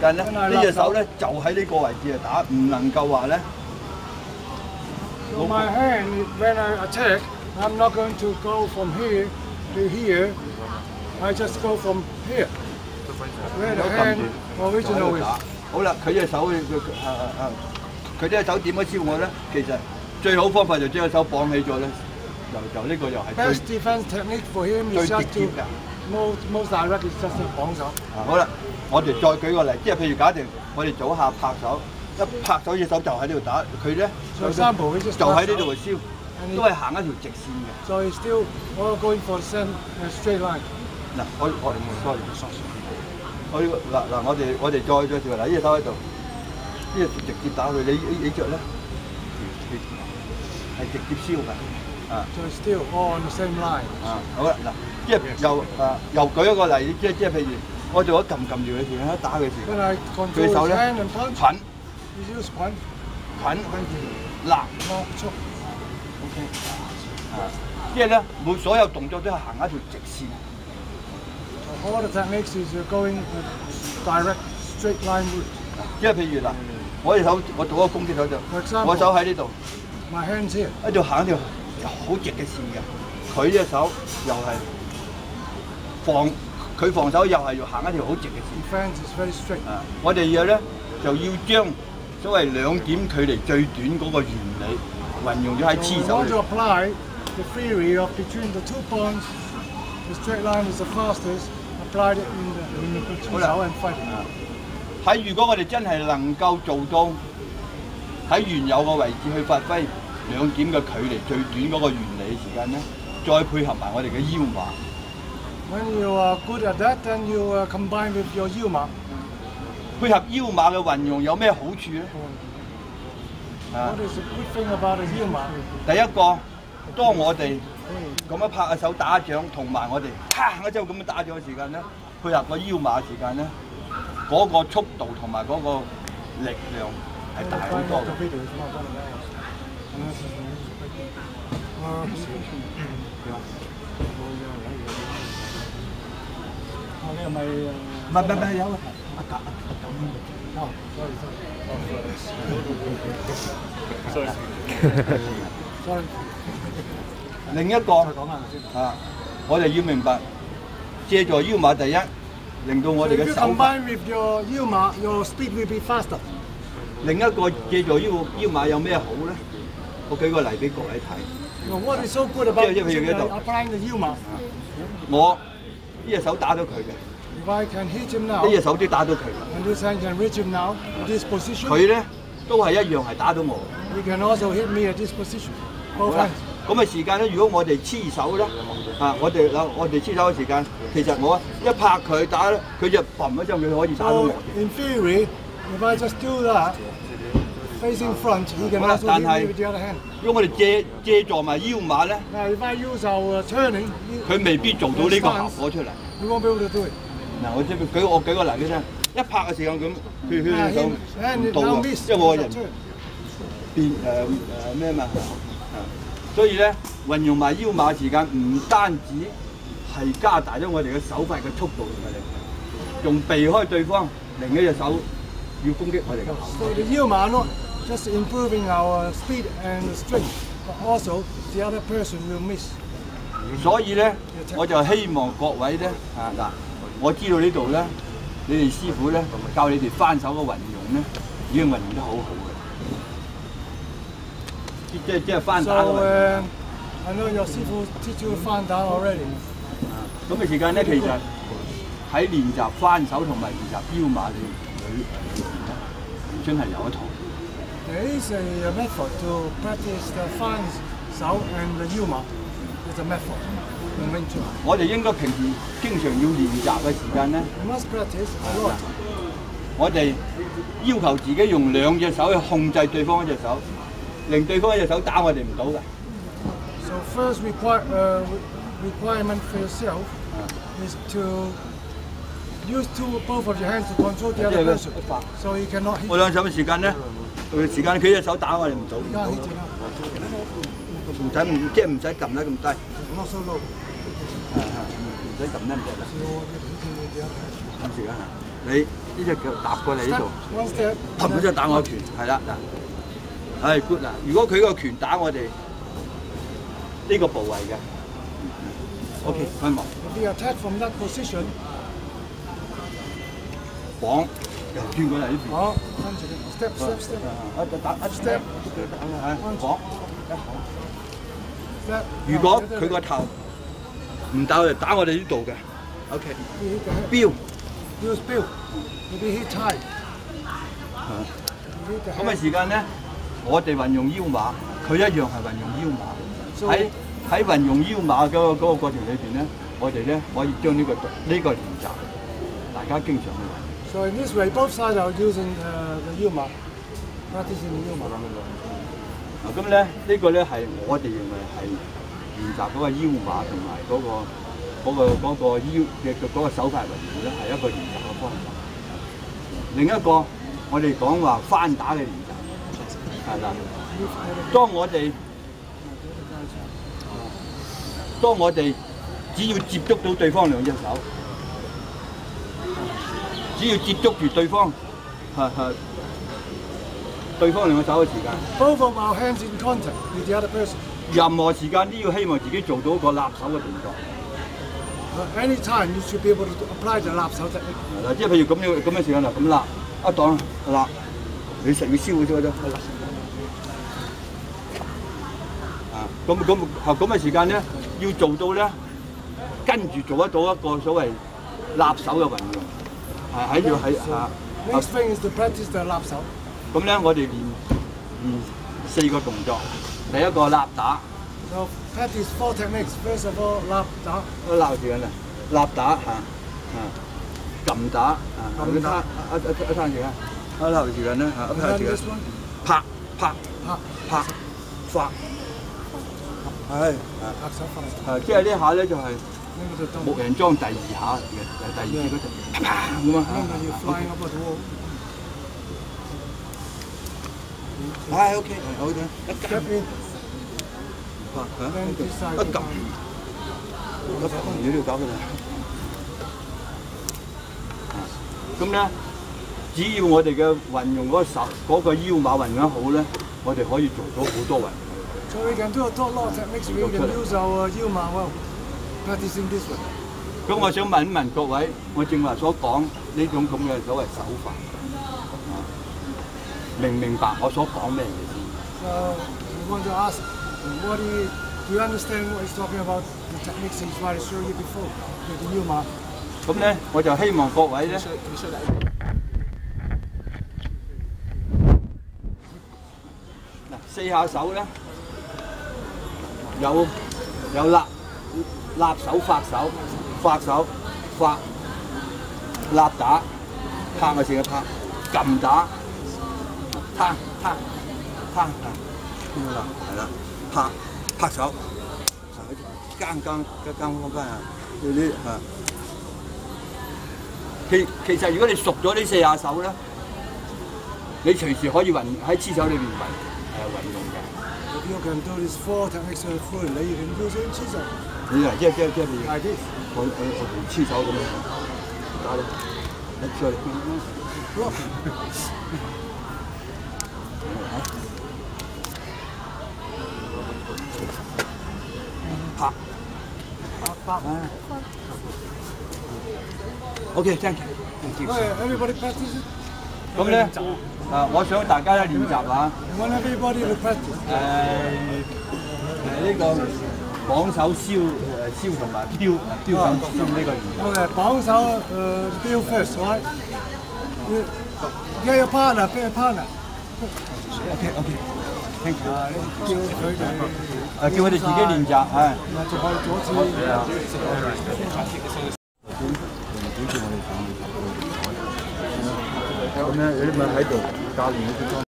但係咧呢隻手咧就喺呢個位置嚟打，唔能夠話咧。So my hand, when I attack, I'm not going to go from here to here. I just go from here. Where the hand original is. 好啦，佢隻手佢佢啊啊啊，佢隻手點樣燒我咧？其實最好方法就將隻手綁起咗咧，就就呢個又係 Best 最 defense technique for him 最 is just to 㗎。冇晒啦，佢失失綁手。啊，好啦，我哋再舉個例，即係譬如假定我哋早下拍手，一拍手隻手就喺呢度打，佢咧三步就喺呢度燒，都係行一條直線嘅。So he's still all going for the same straight line。嗱，我我哋，我嗱，我哋我哋再再調嗱，呢隻手喺度，呢隻直接打佢，你你你著咧，係直接燒嘅。啊，So still all on the same line。啊，好啦，嗱。即係又啊，又舉一個例，即係即係譬如我做咗撳撳住嘅拳咧，打嘅時，佢手咧菌，菌，啊，即係咧，每所有動作都係行一條直線。All the techniques is going direct straight line route。即係譬如嗱，我隻手我做個攻擊手就，我手喺呢度，my hand 一條行一條好直嘅線嘅，佢隻手又係。防佢防守又係要行一條好直嘅線。Defense is very straight. 啊，我哋要咧就要將所謂兩點距離最短嗰個原理運用咗喺 So 黐手裏。apply the theory of between the two points, the straight line is the fastest, applied it in the, in the. Sao and fighting. 喺如果我哋真係能夠做到喺原有嘅位置去發揮兩點嘅距離最短嗰個原理嘅時間咧，再配合埋我哋嘅腰馬。When you are good at that, then you uh, combine with your Yuma. 配合腰馬嘅運用有咩好處咧？啊 What is the good thing about a Yuma? 第一個，當我哋咁樣拍下手打掌，同埋我哋啪一聲咁樣打掌嘅時間咧，配合個腰馬嘅時間咧，嗰、個速度同埋嗰個力量係大好多嘅。咪唔係唔係唔係有阿格啊咁哦，所以所以所以另一個啊，我哋要明白借助腰馬第一，令到我哋嘅手。Combine with your 腰馬，your speed will be faster。另一個借助腰腰馬有咩好咧？我舉個例俾各位睇。What is so good about 即係譬如喺度，我呢隻手打到佢嘅。If I can hit him 呢 now, 隻手都打到佢。and this hand can reach him now, in this position, 佢咧都係一樣係打到我。he can also hit me at this position. 好啦咁嘅時間咧，如果我哋黐手咧，啊，我哋嗱，我哋黐手嘅時間，其實我一拍佢打咧，佢就砰一聲，佢可以打到我。in theory, if I just do that, facing front, he can also 但 hit 係 me with the other hand. 如果我哋借借助埋腰馬咧，Now if I use our uh, turning, 佢未必做到呢個效果出嚟。he won't be able to do it. 嗱，我即係舉我舉個例嘅啫，一拍嘅時間咁，佢佢就到喎，即係我個人變誒誒咩嘛，啊，所以咧運用埋腰馬時間，唔單止係加大咗我哋嘅手法嘅速度同埋力，用避開對方另一隻手要攻擊我哋嘅後。So 腰馬 not just improving our speed and strength, but also the other person will miss。所以咧，我就希望各位咧啊嗱。我知道呢度咧，你哋師傅咧教你哋翻手嘅運用咧，已經運用得好好嘅。即即即係翻打嘅運用。uh, I know your Sifu teach you fan down already. 咁嘅時間咧，其實喺練習翻手同埋練習腰馬裏裏咧，真係有一套。There is a method to practice the fan sao and the Yuma. There's a method. 我哋應該平時經常要練習嘅時間咧，You must practice a lot. 我哋要求自己用兩隻手去控制對方一隻手，令對方一隻手打我哋唔到嘅。So first require, uh, re- requirement for yourself is to use two, both of your hands to control the other person. So you cannot hit. 我兩手嘅時間咧，佢時間佢隻手打我哋唔到.唔使唔即係唔使撳得咁低.唔使撳咩嘢啦。唔時間啊！你呢只腳踏過嚟呢度，氹咗只打我拳，係啦嗱，係 good 啊！如果佢個拳打我哋呢個部位嘅，OK，開幕。The attack from that position，綁又轉過嚟呢邊。好，step step step，打 step，如果佢個頭。唔打佢，打我哋呢度嘅。OK。Bill。Use Bill。嗰啲 hit time。咁嘅時間咧，我哋運用腰馬，佢一樣係運用腰馬。喺喺運用腰馬嗰嗰個過程裏邊咧，我哋咧可以將呢、個呢、個練習，大家經常去玩。So in this way, both sides are using、uh, the 腰馬，practicing 腰馬。啊，咁咧呢個咧係我哋認為係。練習嗰個腰馬同埋嗰個嗰個嗰個腰嘅嗰個手法運用咧，係一個練習嘅方法。另一個我哋講話翻打嘅練習，係啦。當我哋當我哋只要接觸到對方兩隻手，只要接觸住對方，係係對方兩個手嘅時間。Both of our hands in contact with the other person. 任何時間都要希望自己做到一個立手嘅動作。Uh, anytime you should be able to apply the lap technique. 嗱，即係譬如咁樣咁嘅時間啦，咁立一檔立，你食要燒嘅啫啫。啊，咁咁啊咁嘅時間咧，要做到咧，跟住做得到一個所謂立手嘅運用，係喺度喺啊。Next thing is to practice the lap 手.咁咧，我哋練練四個動作，第一个立打。So practice four techniques. First of all, 立打。我闹住啦，立打吓，啊，揿打啊，揿打，啊啊啊，撑住啊，我闹住啦，啊，我闹住啦，拍拍拍拍发。系，拍手发。系，即系呢下咧就系木人桩第二下嘅，第二次嗰阵，啪咁啊。係 OK，好嘅，一 side. 一撳，一撳要呢度搞佢啦。咁咧，只要我哋嘅運用嗰個手嗰個腰馬運用得好咧，我哋可以做到好多運。So we can do a lot of techniques. We can use our Yuma well. Practicing this one. 咁我想問一問各位，我正話所講呢種咁嘅所謂手法，啊明唔明白我所講咩嘢先？So we want to ask, what do you, do you understand what he's talking about? The techniques he's trying to show you before with the Yuma. 咁咧，我就希望各位咧，嗱四下手咧，有有立立手、發手、發手、發立打、拍嘅時嘅拍、撳打、攤攤攤啊，邊個啦？係啦，拍拍手，間間間間方間啊，呢啲啊。其其實如果你熟咗呢四下手。咧，你隨時可以運喺黐手。裏邊運誒運用嘅。If you can do this four techniques fluently, you can use it in Chizo. 你嚟即係即係即係你 Like this. 我我我哋黐手。咁樣打咯，一出嚟。Block. 拍 Pop, pop. 啊，OK，thank you，thank you。 Okay, everybody practice it. 咁咧啊，我想大家咧练习啊， I want everybody to practice. 诶诶呢个绑手烧诶烧同埋标标紧烧呢个练习。 Okay, bounce out uh, the bill first, all right? You, get your partner, get 啊。叫佢哋誒叫佢哋自己練習係。咁咧，你咪喺度教練嗰啲。